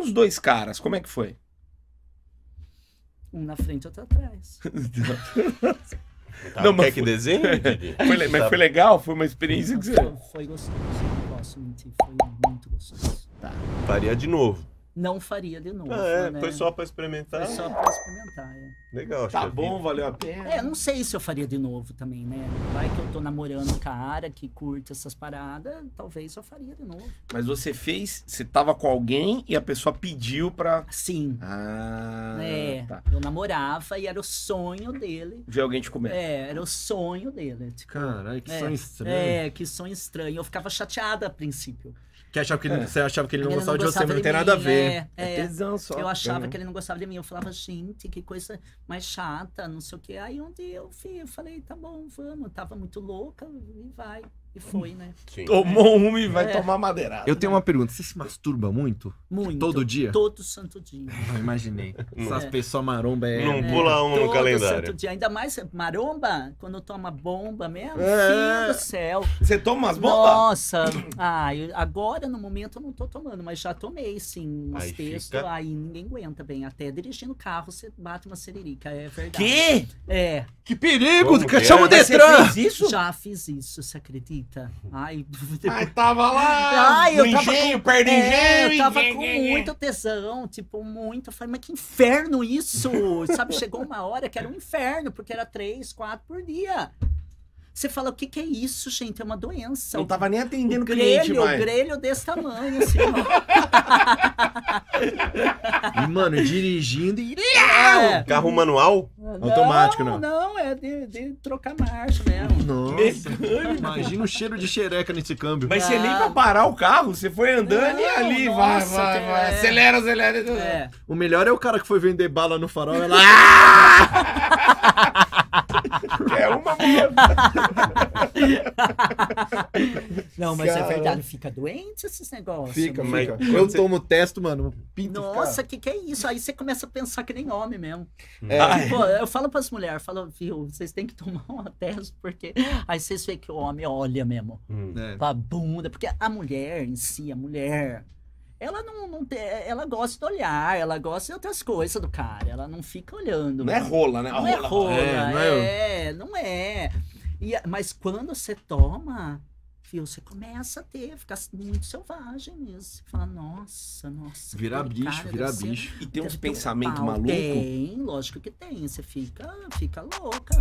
Os dois caras, como é que foi? Um na frente, outro atrás. Tá, Não, quer mas que desenhe? Didi? Foi mas foi legal? Foi uma experiência que você. Foi, foi gostoso, não posso mentir, foi muito gostoso. Faria de novo. Não faria de novo, Ah, é, né? foi só pra experimentar. Foi só pra experimentar, é. Legal, Tá bom, valeu a pena. É, não sei se eu faria de novo também, né? Vai que eu tô namorando um cara que curte essas paradas, talvez eu faria de novo. Mas você fez, você tava com alguém e a pessoa pediu pra. Sim, Ah, é. tá. Eu namorava e era o sonho dele. Ver alguém te comer. É, era o sonho dele. Tipo, Caralho, que É, sonho estranho. É, que sonho estranho. Eu ficava chateada a princípio. Que achava que ele, É. Você achava que ele não Ele gostava de você, mas não tem mim, nada a ver. É, é. tesão só. Eu achava Uhum. que ele não gostava de mim. Eu falava, gente, que coisa mais chata, não sei o quê. Aí um dia eu, fui, eu falei, tá bom, vamos. Eu tava muito louca e vai. E foi, né? Sim. Tomou um e vai É. tomar madeirada. Eu tenho uma pergunta. Você se masturba muito? Muito. Todo dia? Todo santo dia. Não imaginei. Essas pessoas maromba é. Não É, pula um no todo calendário. santo dia. Ainda mais maromba, quando toma bomba mesmo. É. Filho do céu. Você toma umas bombas? Nossa, ah, eu- agora no momento eu não tô tomando, mas já tomei sim uns Aí textos, fica- aí ninguém aguenta bem. Até dirigindo carro você bate uma seririca, é verdade. Que? É, Que perigo! Como Chama é? o Detran! já fiz isso, você acredita? Ai, Ai, tava lá. Ai, eu tava engenho, com- do é, engenho. eu tava engenho, com engenho. muito tesão, tipo, muito. Eu falei, mas que inferno isso! Sabe, chegou uma hora que era um inferno, porque era três, quatro por dia. Você fala, o que que é isso, gente? É uma doença. Não tava nem atendendo o o cliente grelho, o mais. grelho desse tamanho, assim, ó. E, mano, dirigindo e. É. Carro manual? Automático, não. Não, é de, de trocar marcha mesmo. Nossa. Imagina o cheiro de xereca nesse câmbio. Mas você Ah. nem pra parar o carro, você foi andando e Não, ali, nossa, vai, vai, que vai. é. Acelera, acelera. É. O melhor é o cara que foi vender bala no farol. Ela... É uma boa. Não, mas é Cara. verdade, fica doente esses negócios. Fica, né? mas fica. Eu você- tomo testo, mano. Pinto Nossa, o que, que é isso? Aí você começa a pensar que nem homem mesmo. Ai. Pô, eu falo pras mulheres, falo, viu, vocês têm que tomar uma teste, porque aí vocês veem que o homem olha mesmo Hum. É. pra bunda, porque a mulher em si, a mulher, ela não, não tem, ela gosta de olhar, ela gosta de outras coisas do cara, ela não fica olhando. Não é rola, né? A Não é rola, É, não é- é, não é. E a- mas quando você toma, viu, você começa a ter, fica muito selvagem mesmo. Você fala, nossa, nossa. Virar bicho, virar bicho. E tem uns um pensamentos malucos. Tem, lógico que tem. Você fica, fica louca.